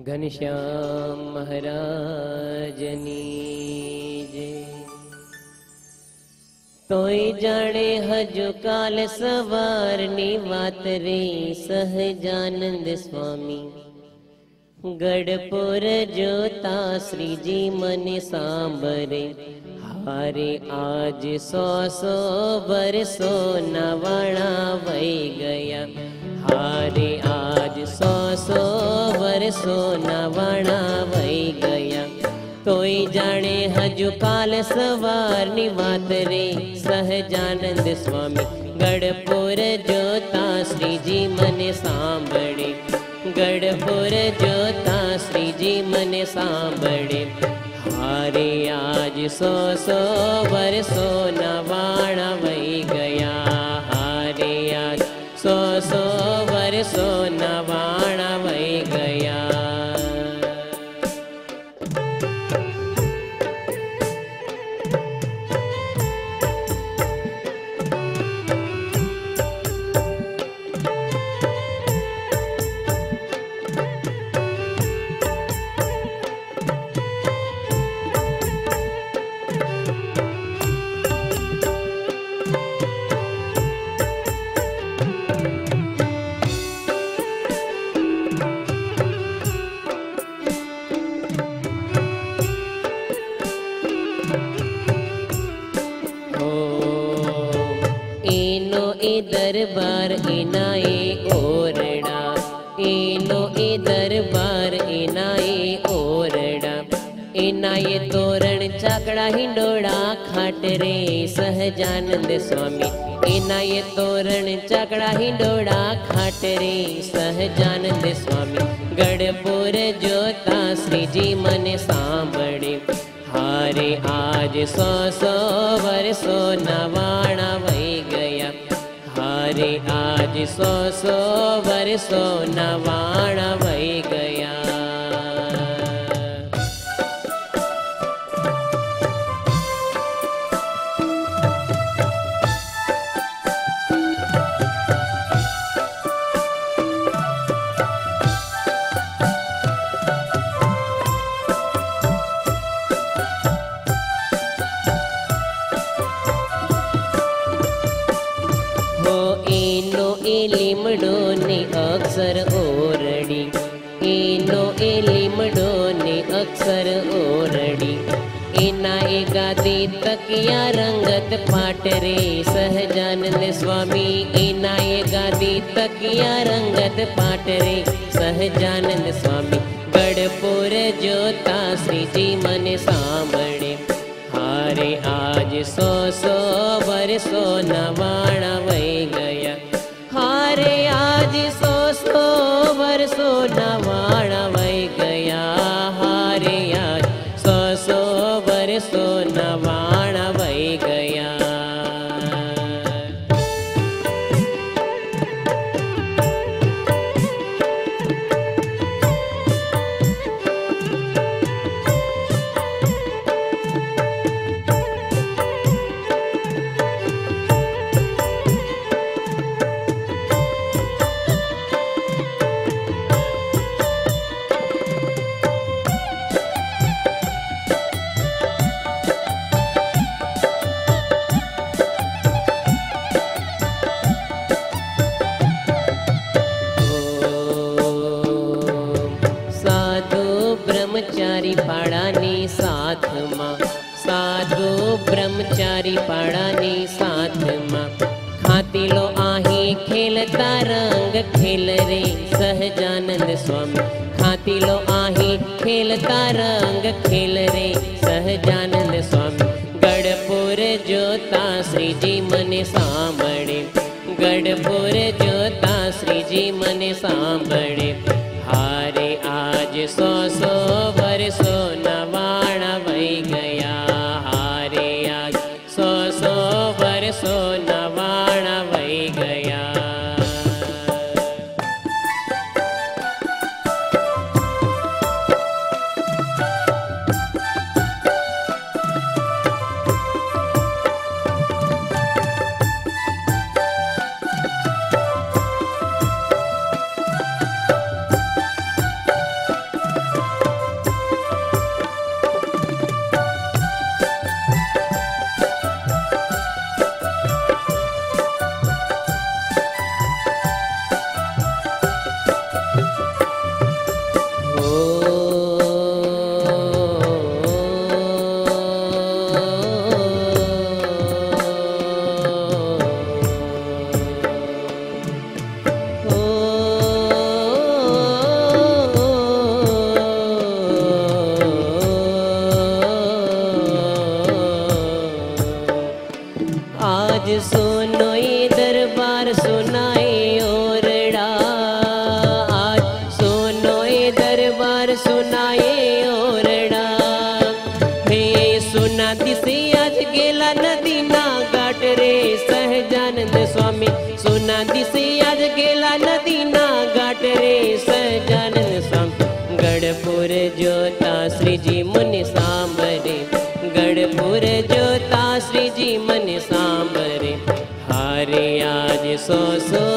घनश्याम महाराजनी तोय जाने हजो काल सवारनी वात रे सहजानंद स्वामी। गढ़पुर जोता श्री जी मन सांबरे हारे आज सौ सौ बरसो नवाणा वही गया। हारे વર્ષો નવાણા વહી ગયા તોય જાણે હજુ કાલ સવારની વાત રે સહજાનંદ સ્વામી ગઢપુર જોતા શ્રીજી મને સાંભળે ગઢપુર જોતા શ્રીજી મને સાંભળે હારે આજ સો સો વર્ષો નવાણા दरबार इनाए ओरडा। एनो ए दरबार इनाए ओरडा। इनाए तोरण चाकड़ा हिंडोड़ा खाट रे सहजानंद स्वामी। इनाए तोरण चाकड़ा हिंडोड़ा खाट रे सहजानंद स्वामी। गढ़पुर जोता श्री जी मन सांभे हारे आज सौ सौ वर्षो नवाणा आदि सो सो वर सो એનો એ લીમડો ને અક્ષર ઓરડી એના એ ગાદી તકિયા રંગત પાટ રે સહજાનંદ સ્વામી એના એ ગાદી તકિયા રંગત પાટ રે સહજાનંદ સ્વામી ગઢપુર જોતા શ્રીજી મને સાંભળે હારે આજ સો સો વર્ષો નવાણા વહી ગયા હારે આજ સો સો ो न वा पातिलो आहे खेलता रंग खेल रे सहजानंद स्वामी। खातिलो आहे खेलता रंग खेल रे सहजानंद स्वामी। गढ़पुर जोता श्री जी मने श्री जी ज्योतास्ने से गणपुर जोता श्रीजी मुनि सांबरे मुन जोता गुर ज्योता मुन साभरे हरे सो सो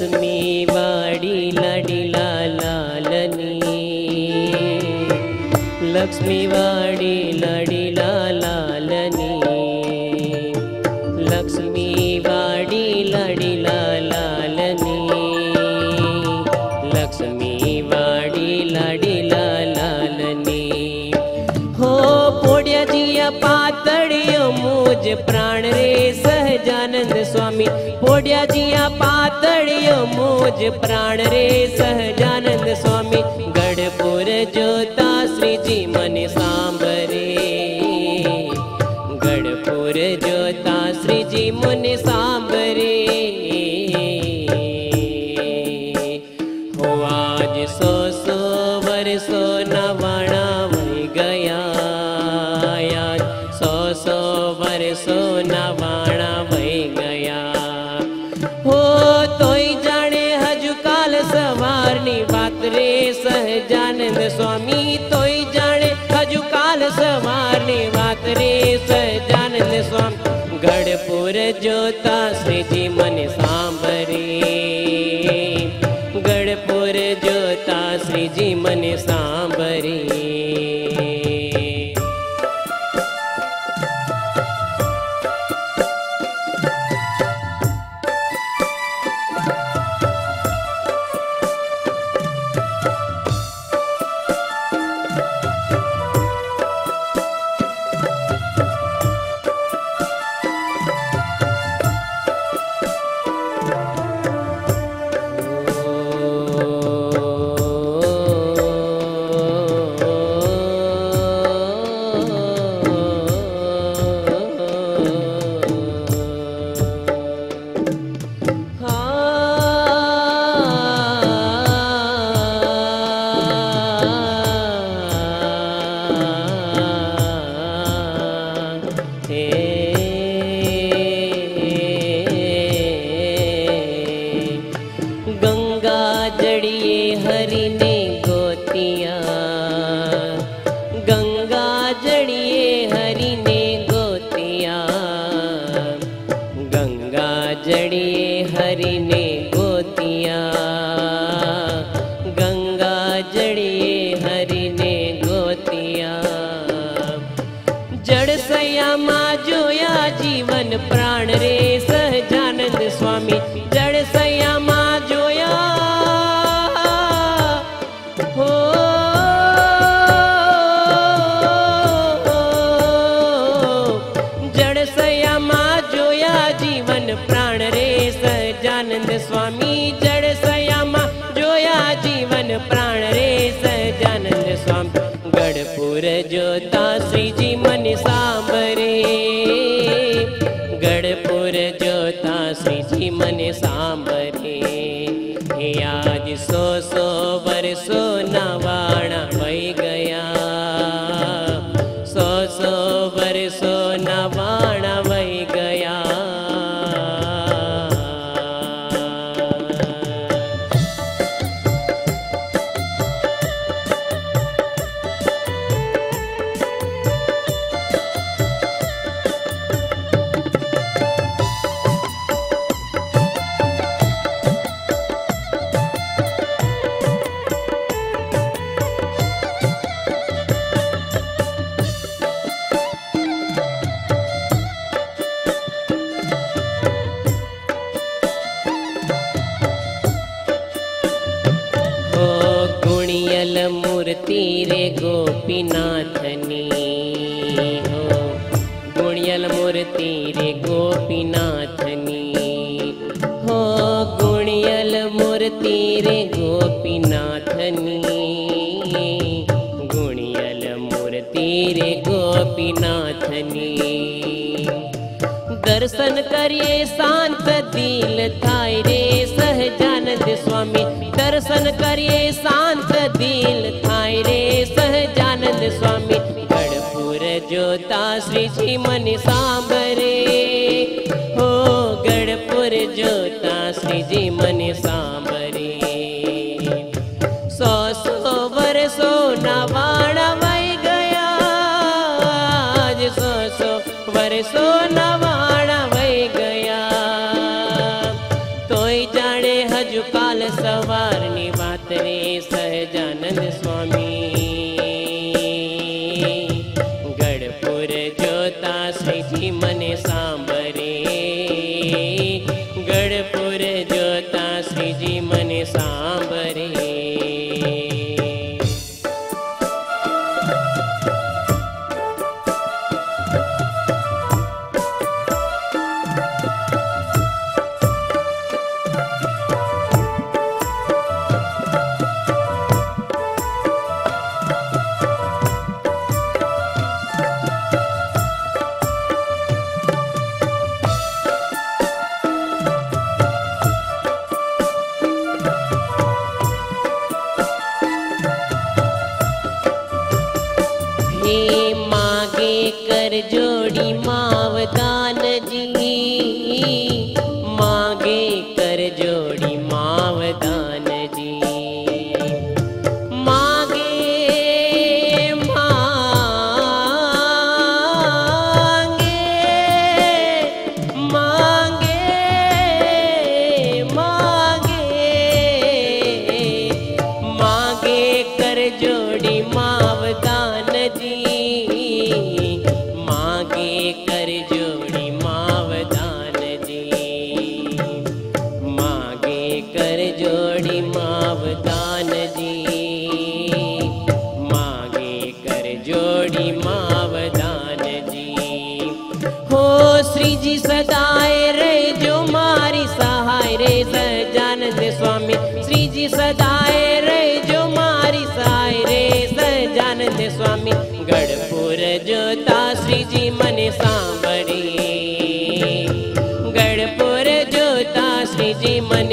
लक्ष्मी वाडी लाडीला लालनी लक्ष्मी वाडी लाडीला लालनी लक्ष्मी वाडी लाडीला लालनी लक्ष्मी वाडी लाडीला लालनी हो पोड्याजिया पातळियो मुझ प्राण रे सहजानंद स्वामी। पोड्याजिया पातळियो मुझ प्राण रे सहजानंद स्वामी। गढ़पुर जोता श्रीजी मन सांबरे। गढ़पुर जोता श्रीजी मन सांबरे। हो आज सो सो वर्षो नवाणा वही गया। सौ सौ वर्षो नवाणा वही સ્વામી તોય જાણે હજુ કાલ સવારની વાત રે સહજાનંદ સ્વામી ગઢપુર જોતા શ્રીજી મને સાંભરે ગઢપુર જોતા શ્રીજી મને સાંભરે आदि सो सो वर्षो रे गोपीनाथनी। हो गुणियल मूर्ति रे गोपीनाथनी। गुणियल मूर्ति रे गोपीनाथनी। दर्शन करिए शांत दिल थाय रे, सहजानंद स्वामी। दर्शन करिए शांत स्ी जी मनि हो गणपुर ज्योतास् मनि सा कर जोड़ी मावदान जी। मागे कर जोड़ी मावदान जी। हो श्री जी सदाए रे जो मारी सहाय रे सजान से स्वामी। श्री जी सदाए रे जो मारी सहाय रे सजान से स्वामी। गढ़पुर जोता श्री जी मन सांबड़ी गढ़पुर जोता श्री जी मन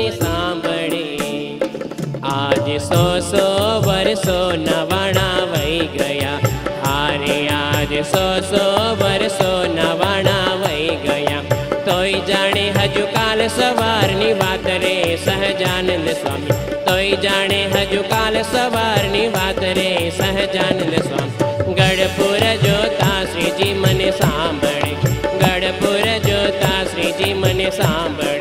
વર્ષો નવાણા વહી ગયા હારે આજ સો સો વર્ષો નવાણા વહી ગયા તોય જાણે હજુ કાલ સવારની વાત રે સહજાનંદ સ્વામી તોય જાણે હજુ કાલ સવારની વાત રે સહજાનંદ સ્વામી ગઢપુર જોતા શ્રીજી મને સાંભળે ગઢપુર જોતા શ્રીજી મને સાંભળે ગઢપુર જોતા